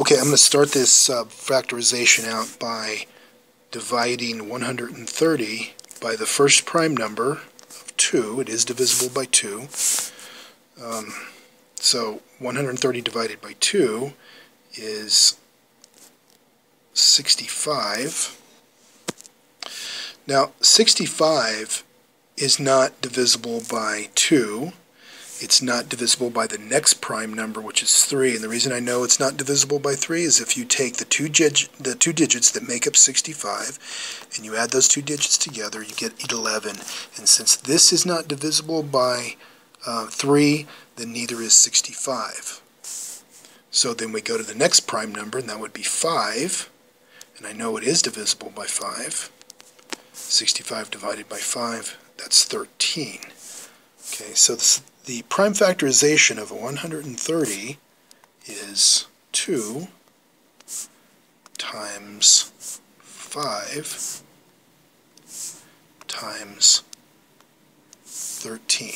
Okay, I'm going to start this uh, factorization out by dividing 130 by the first prime number of 2. It is divisible by 2. Um, so 130 divided by 2 is 65. Now, 65 is not divisible by 2 it's not divisible by the next prime number, which is 3. And the reason I know it's not divisible by 3 is if you take the two, the two digits that make up 65 and you add those two digits together, you get 11. And since this is not divisible by uh, 3, then neither is 65. So then we go to the next prime number, and that would be 5. And I know it is divisible by 5. 65 divided by 5, that's 13. Okay, so this, the prime factorization of 130 is 2 times 5 times 13.